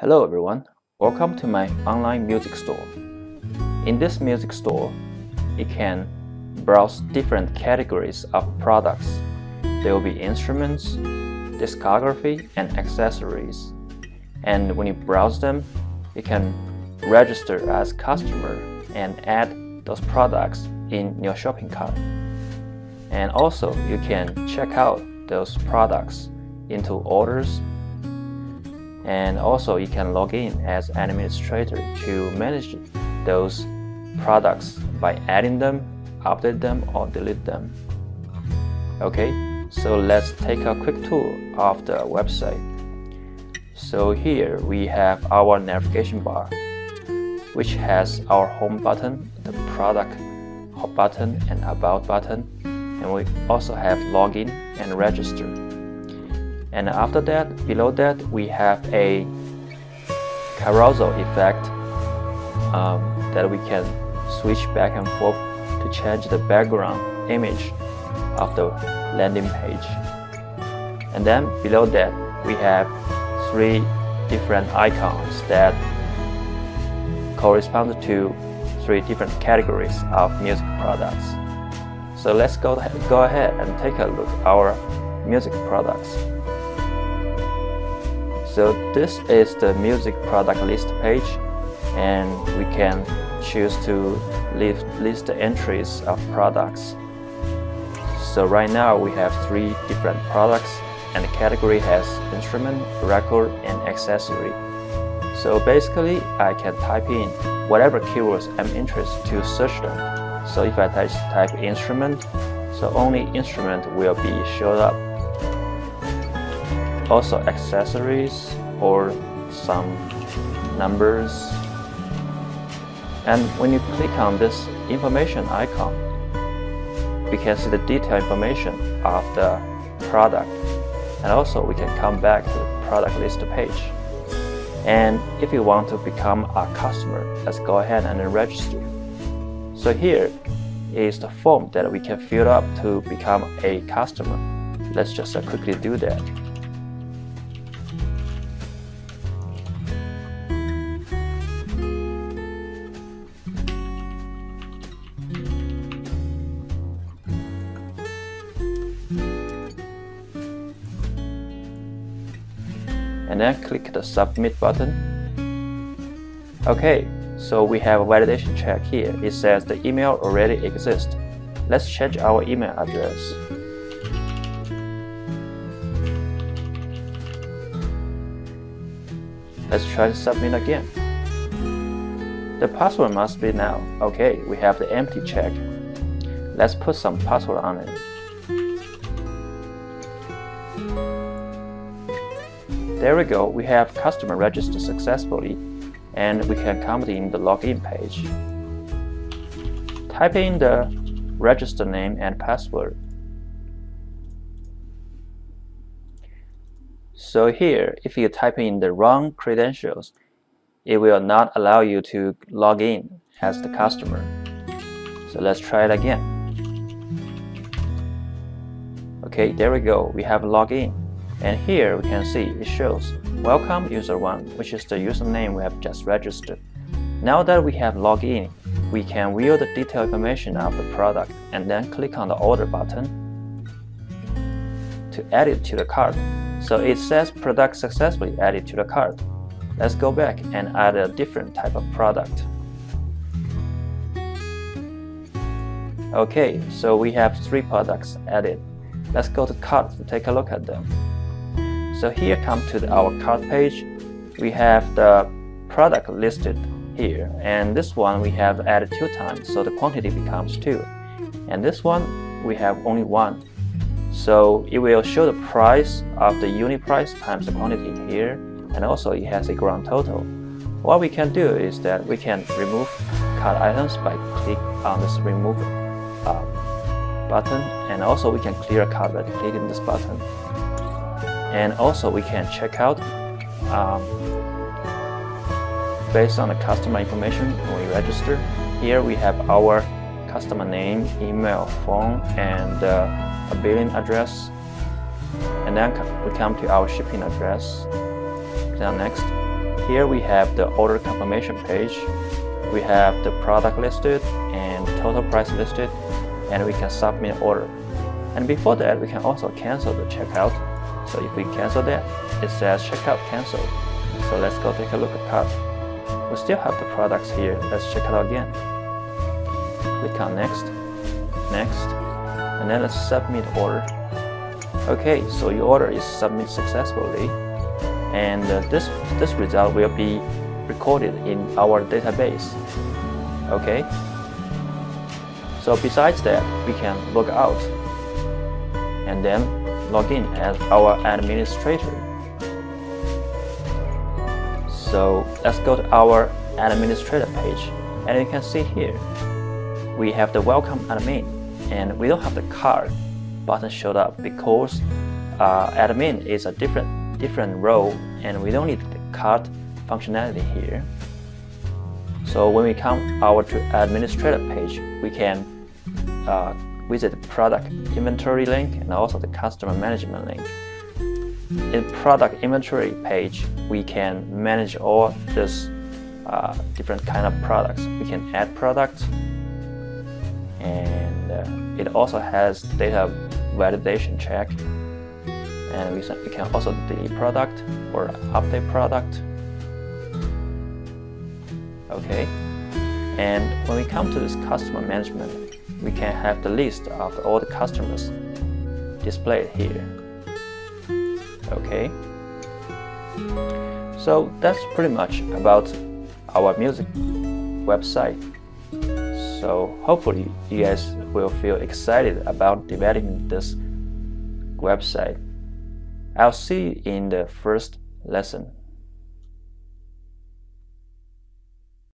Hello everyone, welcome to my online music store. In this music store, you can browse different categories of products. There will be instruments, discography, and accessories. And when you browse them, you can register as customer and add those products in your shopping cart. And also, you can check out those products into orders and also you can log in as administrator to manage those products by adding them, update them or delete them. Okay, so let's take a quick tour of the website. So here we have our navigation bar, which has our home button, the product button and about button, and we also have login and register and after that below that we have a carousel effect um, that we can switch back and forth to change the background image of the landing page. And then below that we have three different icons that correspond to three different categories of music products. So let's go, go ahead and take a look at our music products so this is the music product list page and we can choose to list, the entries of products. So right now we have three different products and the category has instrument, record and accessory. So basically I can type in whatever keywords I'm interested to search them. So if I type instrument, so only instrument will be showed up also accessories or some numbers. And when you click on this information icon we can see the detailed information of the product. And also we can come back to the product list page. And if you want to become a customer let's go ahead and register. So here is the form that we can fill up to become a customer. Let's just quickly do that and then click the submit button. Okay, so we have a validation check here. It says the email already exists. Let's change our email address. Let's try to submit again. The password must be now. Okay, we have the empty check. Let's put some password on it. There we go, we have customer registered successfully and we can comment in the login page. Type in the register name and password. So here, if you type in the wrong credentials, it will not allow you to log in as the customer. So let's try it again. Okay, there we go, we have login. And here we can see it shows welcome user 1, which is the username we have just registered. Now that we have logged in, we can view the detailed information of the product and then click on the order button to add it to the cart. So it says product successfully added to the cart. Let's go back and add a different type of product. Okay, so we have three products added. Let's go to cart to take a look at them. So here come to the, our cart page. We have the product listed here and this one we have added two times so the quantity becomes two. And this one we have only one. So it will show the price of the unit price times the quantity here and also it has a grand total. What we can do is that we can remove cart items by click on this remove uh, button and also we can clear a cart by clicking this button and also we can check out um, based on the customer information when we register here we have our customer name email phone and uh, a billing address and then we come to our shipping address then next here we have the order confirmation page. We have the product listed and total price listed and we can submit order. And before that, we can also cancel the checkout. So if we cancel that, it says checkout cancel. So let's go take a look at cart. We still have the products here. Let's check it out again. Click on next, next, and then let's submit order. Okay, so your order is submitted successfully, and uh, this this result will be recorded in our database. Okay. So besides that, we can log out and then log in as our administrator. So let's go to our administrator page and you can see here we have the welcome admin and we don't have the cart button showed up because uh, admin is a different different role and we don't need the cart functionality here. So when we come over to administrator page, we can uh, visit the product inventory link and also the customer management link. In product inventory page, we can manage all this uh, different kind of products. We can add products, and uh, it also has data validation check. And we, we can also delete product or update product. Okay, and when we come to this customer management we can have the list of all the customers displayed here. Okay. So that's pretty much about our music website. So hopefully you guys will feel excited about developing this website. I'll see you in the first lesson.